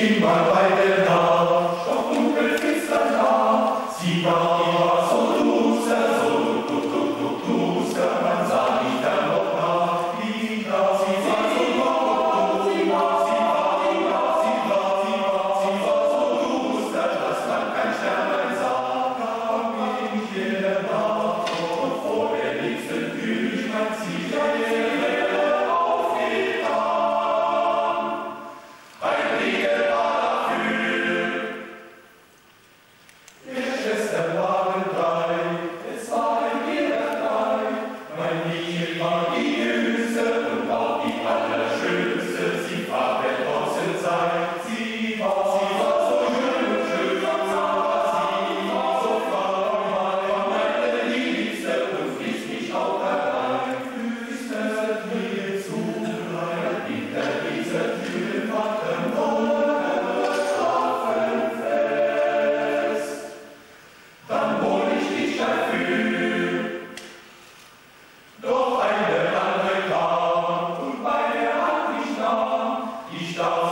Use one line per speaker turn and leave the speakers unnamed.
immer bei der Nacht, doch dunkel finster nah, sie Stop.